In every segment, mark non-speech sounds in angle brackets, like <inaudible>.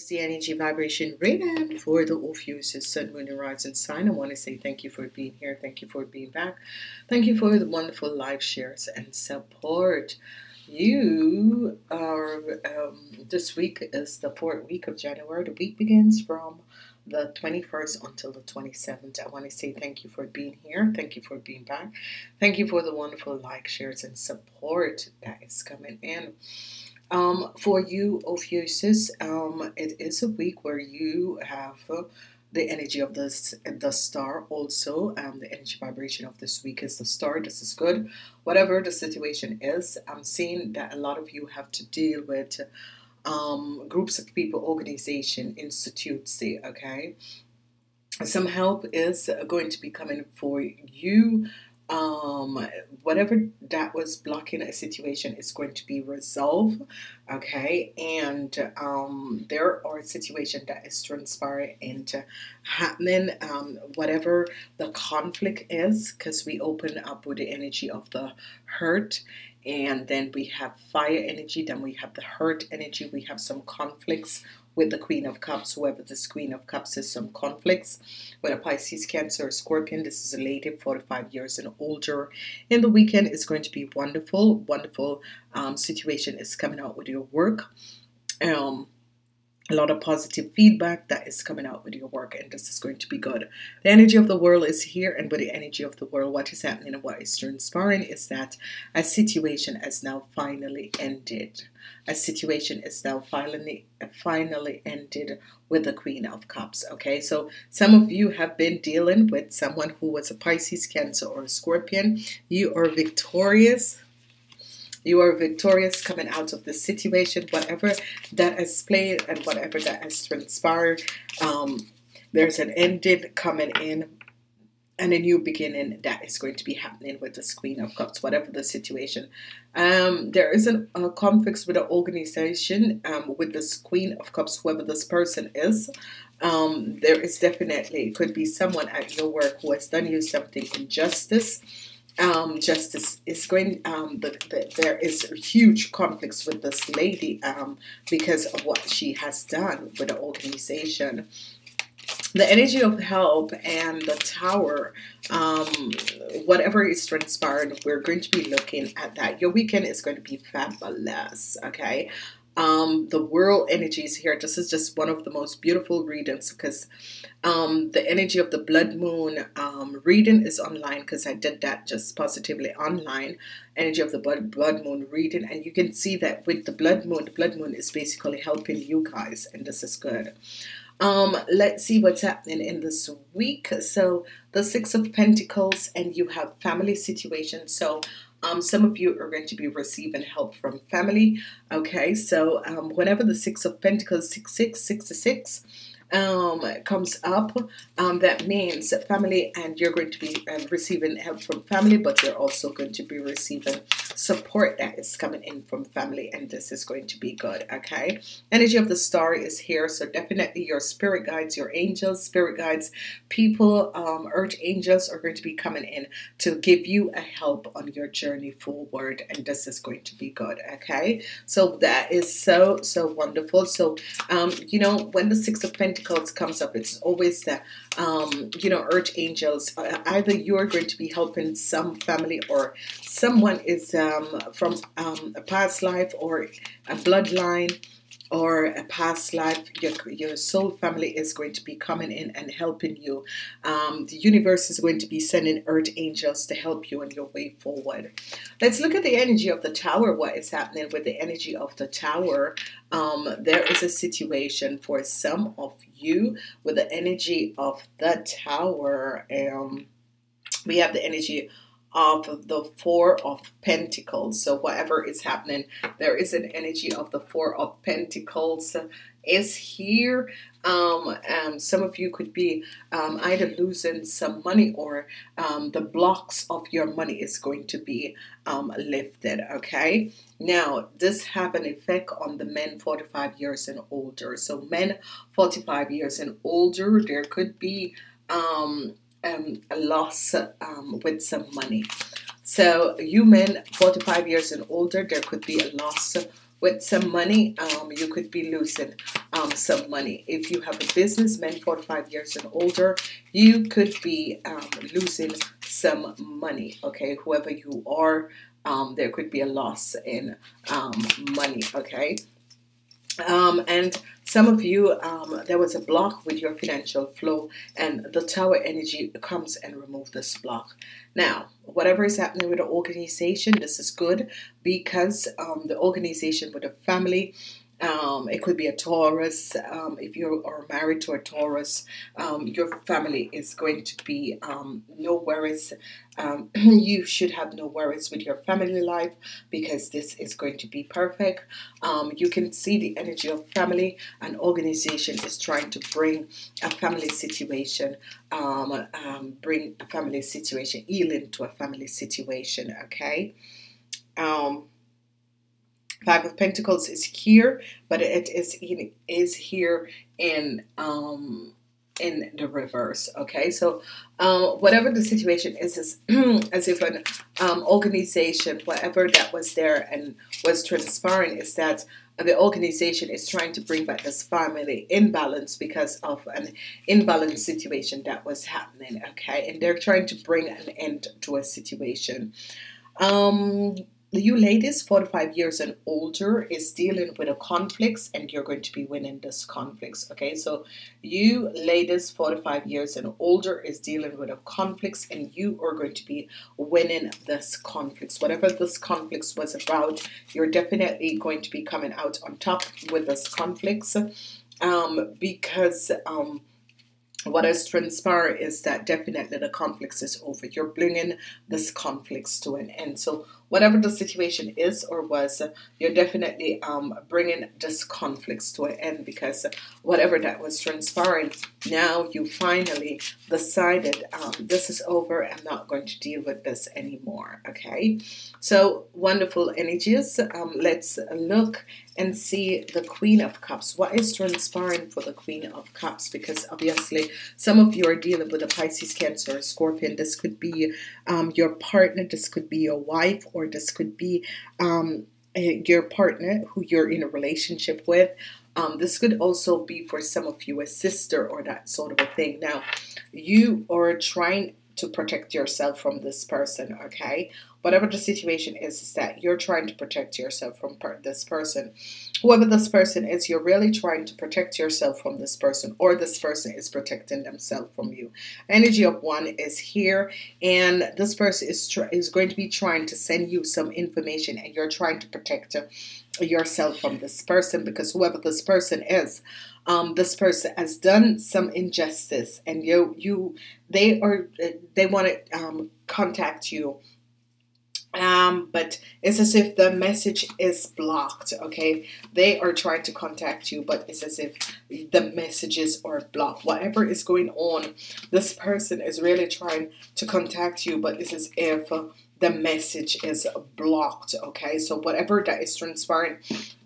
Is the energy vibration reading for the Ophiuchus Sun, Moon, and Rising sign. I want to say thank you for being here. Thank you for being back. Thank you for the wonderful live shares and support. You are, um, this week is the fourth week of January. The week begins from the 21st until the 27th. I want to say thank you for being here. Thank you for being back. Thank you for the wonderful like, shares, and support that is coming in. Um, for you, Ophiuchus, um, it is a week where you have uh, the energy of this the star also. Um, the energy vibration of this week is the star. This is good. Whatever the situation is, I'm seeing that a lot of you have to deal with um, groups of people, organization, institutes. Okay, some help is going to be coming for you um, whatever that was blocking a situation is going to be resolved. Okay, and um, there are situations that is transpiring into happening, um, whatever the conflict is, because we open up with the energy of the hurt and then we have fire energy, then we have the hurt energy, we have some conflicts with the Queen of Cups, whoever this Queen of Cups is, some conflicts with a Pisces, Cancer, or Scorpion. This is a lady, 45 years and older. In the weekend, it's going to be wonderful. Wonderful um, situation is coming out with your work. Um, a lot of positive feedback that is coming out with your work and this is going to be good. The energy of the world is here and with the energy of the world what is happening and what is transpiring is that a situation has now finally ended. A situation is now finally finally ended with the queen of cups okay? So some of you have been dealing with someone who was a pisces cancer or a scorpion. You are victorious you are victorious coming out of the situation, whatever that has played and whatever that has transpired. Um, there's an ending coming in and a new beginning that is going to be happening with the Queen of Cups, whatever the situation. Um, there is an, a conflict with the organization um, with this Queen of Cups, whoever this person is. Um, there is definitely, it could be someone at your work who has done you something injustice um, justice is going. Um, the, the, there is huge conflicts with this lady um, because of what she has done with the organization. The energy of help and the tower, um, whatever is transpiring, we're going to be looking at that. Your weekend is going to be fabulous, okay? um, the world energies here. This is just one of the most beautiful readings because um, the energy of the blood moon um, reading is online because I did that just positively online. Energy of the blood, blood moon reading, and you can see that with the blood moon, the blood moon is basically helping you guys, and this is good. Um, let's see what's happening in this week. So the Six of Pentacles, and you have family situations. So um, some of you are going to be receiving help from family. Okay, so um, whenever the Six of Pentacles, six, six, six to six, um, comes up, um, that means family and you're going to be um, receiving help from family, but you're also going to be receiving support that is coming in from family, and this is going to be good. Okay, energy of the star is here, so definitely your spirit guides, your angels, spirit guides, people, um, earth angels are going to be coming in to give you a help on your journey forward, and this is going to be good. Okay, so that is so so wonderful. So, um, you know, when the Six of Pentacles Pentacles comes up, it's always the, um, you know, earth angels. Uh, either you're going to be helping some family or someone is um, from um, a past life or a bloodline or a past life, your, your soul family is going to be coming in and helping you. Um, the universe is going to be sending earth angels to help you on your way forward. Let's look at the energy of the tower, what is happening with the energy of the tower. Um, there is a situation for some of you with the energy of the tower. Um, we have the energy of the Four of Pentacles. So, whatever is happening, there is an energy of the Four of Pentacles is here. Um, um, some of you could be um, either losing some money or um, the blocks of your money is going to be um, lifted. Okay. Now, this have an effect on the men 45 years and older. So, men 45 years and older, there could be um, um, a loss um, with some money. So, you men 45 years and older, there could be a loss with some money. Um, you could be losing um, some money. If you have a business, men 45 years and older, you could be um, losing some money. Okay, whoever you are, um, there could be a loss in um, money. Okay, um, and some of you, um, there was a block with your financial flow, and the tower energy comes and remove this block. Now, whatever is happening with the organization, this is good because um, the organization with the family um, it could be a Taurus. Um, if you are married to a Taurus, um, your family is going to be um, no worries. Um, <clears throat> you should have no worries with your family life because this is going to be perfect. Um, you can see the energy of family. An organization is trying to bring a family situation, bring a family situation, healing to a family situation. Okay. Um, Five of Pentacles is here, but it is it is here in um in the reverse. Okay, so um, whatever the situation is, is <clears throat> as if an um, organization, whatever that was there and was transpiring, is that the organization is trying to bring back this family imbalance because of an imbalanced situation that was happening. Okay, and they're trying to bring an end to a situation. Um, you ladies 45 years and older is dealing with a conflicts and you're going to be winning this conflicts okay so you ladies 45 years and older is dealing with a conflicts and you are going to be winning this conflicts whatever this conflicts was about you're definitely going to be coming out on top with this conflicts um, because um, what has transpired is that definitely the conflicts is over. You're bringing this conflicts to an end. So whatever the situation is or was, you're definitely um, bringing this conflicts to an end because whatever that was transpiring, now you finally decided um, this is over. I'm not going to deal with this anymore. Okay, so wonderful energies. Um, let's look and see the Queen of Cups. What is transpiring for the Queen of Cups? Because obviously, some of you are dealing with a Pisces, Cancer, Scorpion. This could be um, your partner. This could be your wife or this could be um, your partner who you're in a relationship with. Um, this could also be for some of you a sister or that sort of a thing. Now, you are trying to protect yourself from this person, okay? whatever the situation is, is that you're trying to protect yourself from per this person. Whoever this person is, you're really trying to protect yourself from this person, or this person is protecting themselves from you. Energy of one is here, and this person is is going to be trying to send you some information, and you're trying to protect yourself from this person because whoever this person is, um, this person has done some injustice, and you you they are they want to um, contact you um, but it's as if the message is blocked. Okay, they are trying to contact you, but it's as if the messages are blocked. Whatever is going on, this person is really trying to contact you, but it's as if the message is blocked. Okay, so whatever that is transpiring,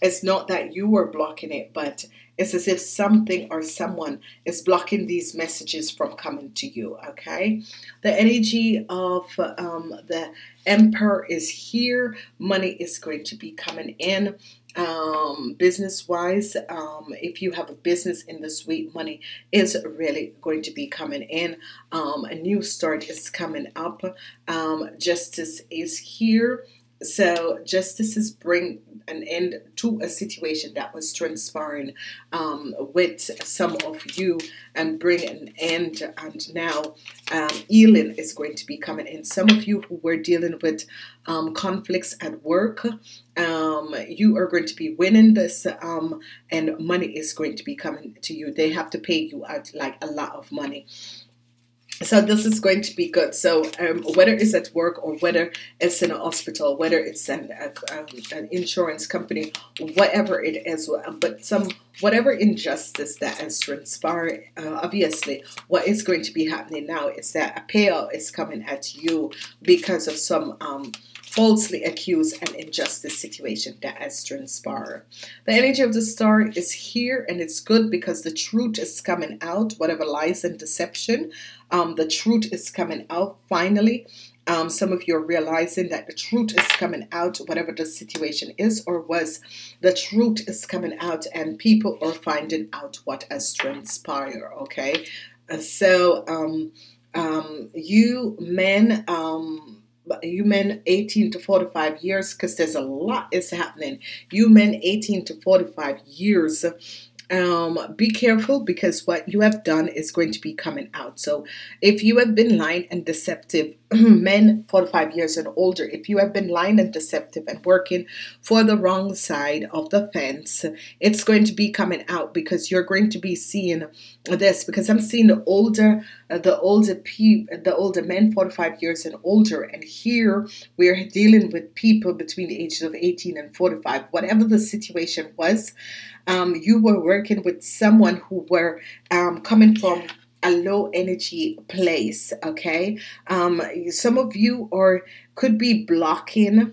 it's not that you are blocking it, but it's as if something or someone is blocking these messages from coming to you. Okay, the energy of um, the Emperor is here. Money is going to be coming in. Um, business wise, um, if you have a business in this week, money is really going to be coming in. Um, a new start is coming up. Um, justice is here. So justices bring an end to a situation that was transpiring um, with some of you and bring an end. And now um, healing is going to be coming in. Some of you who were dealing with um, conflicts at work, um, you are going to be winning this, um, and money is going to be coming to you. They have to pay you out like a lot of money so this is going to be good. So um, whether it's at work or whether it's in a hospital, whether it's an, a, um, an insurance company, whatever it is, but some whatever injustice that has transpired, uh, obviously, what is going to be happening now is that a payout is coming at you because of some um, falsely accused and injustice situation that has transpired. The energy of the star is here and it's good because the truth is coming out, whatever lies and deception, um, the truth is coming out finally. um, some of you are realizing that the truth is coming out, whatever the situation is or was, the truth is coming out, and people are finding out what has transpired. Okay, so um, um, you men. Um, you men 18 to 45 years because there's a lot is happening. You men 18 to 45 years um, be careful because what you have done is going to be coming out. So, if you have been lying and deceptive, <clears throat> men 45 years and older, if you have been lying and deceptive and working for the wrong side of the fence, it's going to be coming out because you're going to be seeing this. Because I'm seeing the older, uh, the older people, the older men 45 years and older, and here we're dealing with people between the ages of 18 and 45. Whatever the situation was, um, you were working with someone who were um, coming from a low energy place okay? Um, some of you are could be blocking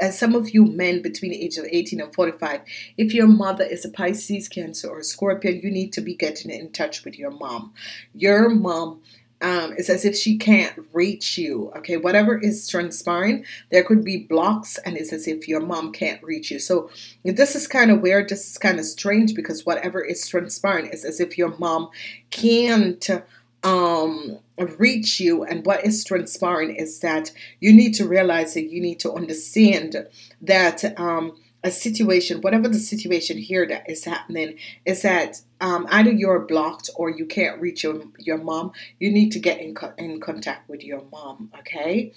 as some of you men between the age of 18 and 45 if your mother is a pisces cancer or scorpion you need to be getting in touch with your mom. Your mom um, it's as if she can't reach you. Okay, whatever is transpiring, there could be blocks, and it's as if your mom can't reach you. So this is kind of weird. This is kind of strange because whatever is transpiring is as if your mom can't um reach you and what is transpiring is that you need to realize that you need to understand that um a situation, whatever the situation here that is happening, is that um, either you're blocked or you can't reach your your mom. You need to get in co- in contact with your mom. Okay,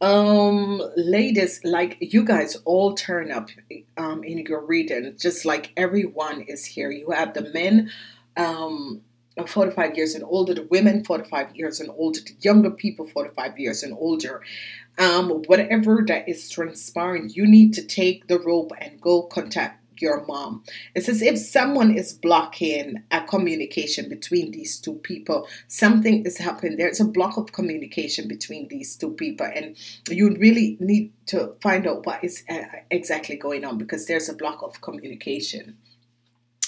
um, ladies, like you guys all turn up um in your reading, just like everyone is here. You have the men, um. 45 years and older, the women 45 years and older, the younger people 45 years and older um, whatever that is transpiring, you need to take the rope and go contact your mom. It's as if someone is blocking a communication between these two people. Something is happening. There's a block of communication between these two people, and you really need to find out what is uh, exactly going on because there's a block of communication.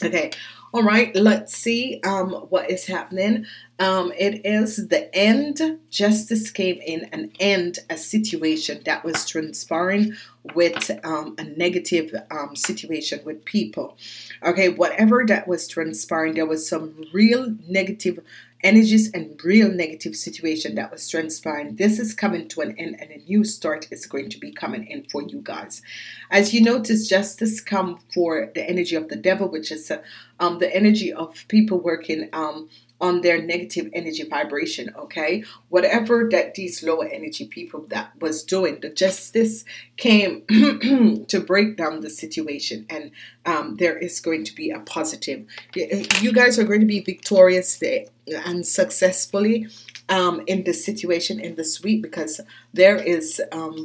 Okay, all right, let's see um, what is happening. Um, it is the end. Justice came in and end a situation that was transpiring with um, a negative um, situation with people. Okay, whatever that was transpiring, there was some real negative energies and real negative situation that was transpiring. This is coming to an end, and a new start is going to be coming in for you guys. As you notice, justice come for the energy of the devil, which is uh, um, the energy of people working um, on their negative energy vibration okay? Whatever that these lower energy people that was doing the justice came <clears throat> to break down the situation and um, there is going to be a positive. You guys are going to be victorious and successfully um, in this situation in this week because there is um,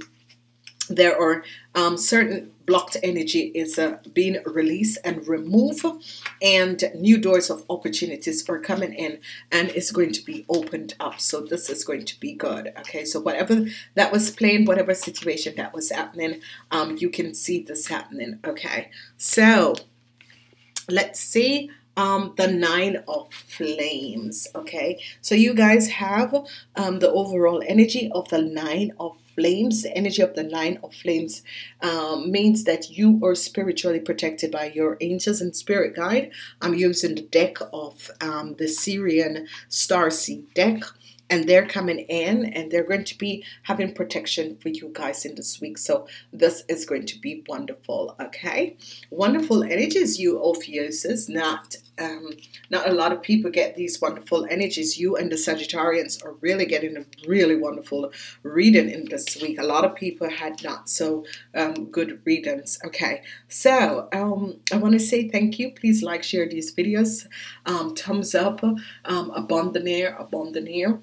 there are um, certain blocked energy is uh, being released and removed and new doors of opportunities are coming in and it's going to be opened up. So this is going to be good okay? So whatever that was playing whatever situation that was happening um, you can see this happening okay? So let's see um, the nine of flames okay? So you guys have um, the overall energy of the nine of flames. The energy of the nine of flames um, means that you are spiritually protected by your angels and spirit guide. I'm using the deck of um, the Sirian star seed deck and they're coming in and they're going to be having protection for you guys in this week. So this is going to be wonderful okay? Wonderful energies you Ophiuchus not um, not a lot of people get these wonderful energies. You and the Sagittarians are really getting a really wonderful reading in this week. A lot of people had not so um, good readings okay? So um, I want to say thank you. Please like share these videos. Um, thumbs up um, abandonner abandonner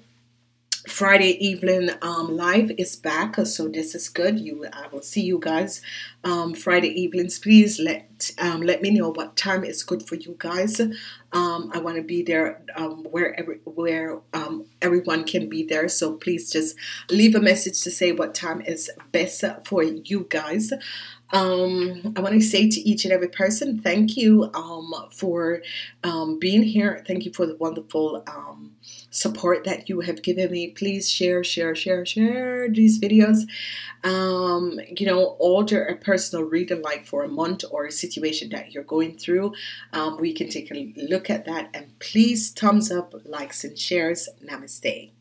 Friday evening um, live is back, so this is good. You, I will see you guys um, Friday evenings. Please let um, let me know what time is good for you guys. Um, I want to be there um, where every, where um, everyone can be there. So please just leave a message to say what time is best for you guys. um, I want to say to each and every person, thank you um, for um, being here. Thank you for the wonderful support that you have given me. Please share, share, share, share these videos. Um, you know, order a personal reading like for a month or a situation that you're going through. Um, we can take a look at that and please thumbs up, likes, and shares. Namaste.